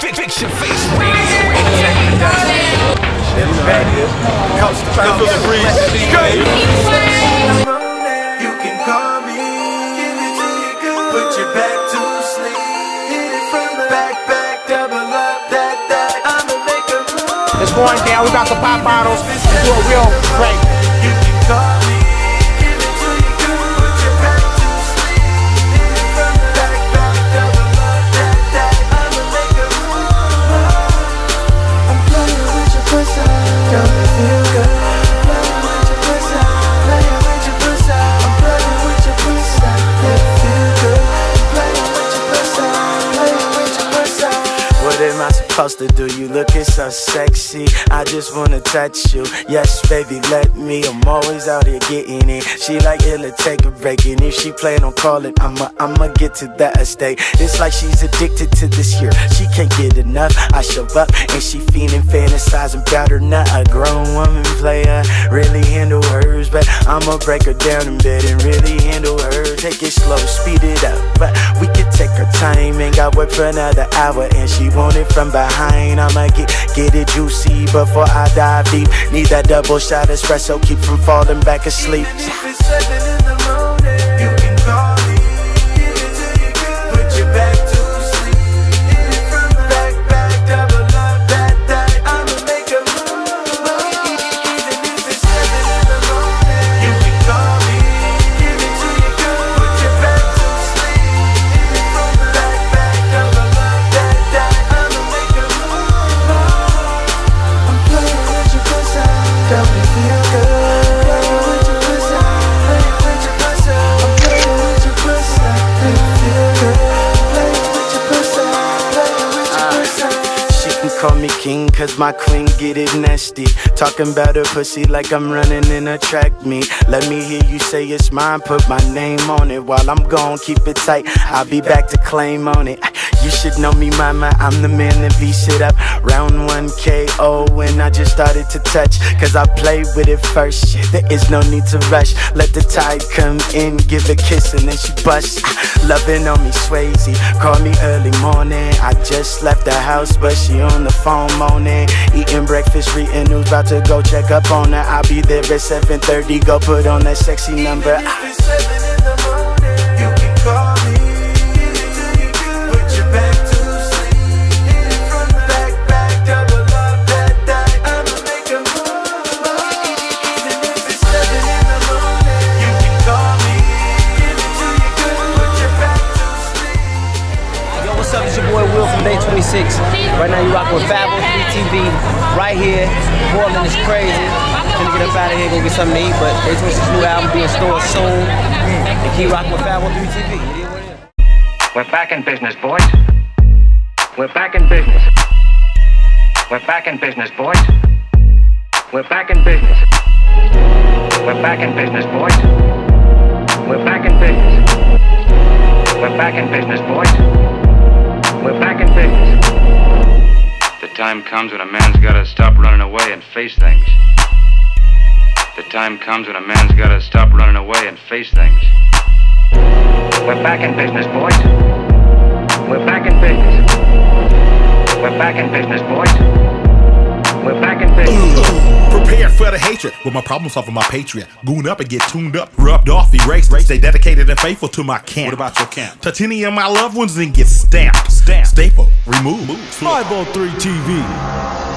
Fix your face. Coast to breeze. You can call me, give it to you good. Put your back to sleep, hit it from the back, back, double up, that, that. I'ma make a move. It's going down. We about to pop bottles. Do a real break. Supposed to do? You looking so sexy. I just wanna touch you. Yes, baby, let me. I'm always out here getting it. She like it'll take a break. And if she plan on calling, I'ma I'ma get to that estate. It's like she's addicted to this year. She can't get enough. I show up and she feeling fantasizing about her not a grown woman player. Really handle hers, but I'ma break her down in bed and really handle her. Take it slow, speed it up. But we can take time and got work for another hour. And she want it from behind. I'ma get get it juicy before I dive deep. Need that double shot espresso, keep from falling back asleep. Call me king, cause my queen get it nasty. Talking about her pussy like I'm running in a track meet. Let me hear you say it's mine, put my name on it. While I'm gone, keep it tight. I'll be back to claim on it. You should know me, mama. I'm the man that beats it up. Round one KO when I just started to touch. Cause I play with it first. Shit, there is no need to rush. Let the tide come in, give a kiss, and then she bust. Ah, loving on me, Swayze. Call me early morning. I just left the house, but she on the phone moaning. Eating breakfast, reading news, about to go check up on her. I'll be there at 7:30. Go put on that sexy number. Ah. TV right here. Portland is crazy. Gonna get up out of here, go get something to eat, but 26 new album being stored soon. And keep rocking with 503 TV. We're back in business, boys. We're back in business. We're back in business, boys. We're back in business. We're back in business, boys. We're back in business. We're back in business, boys. Time comes when a man's gotta stop running away and face things. The time comes when a man's gotta stop running away and face things. We're back in business, boys. We're back in business. We're back in business, boys. We're back in business. Prepared for the hatred with my problem solver, my patriot. Goon up and get tuned up, rubbed off, erased. Stay dedicated and faithful to my camp. What about your camp? Touch any of my loved ones and get stamped. Stamped. Staple. Remove. 503 TV.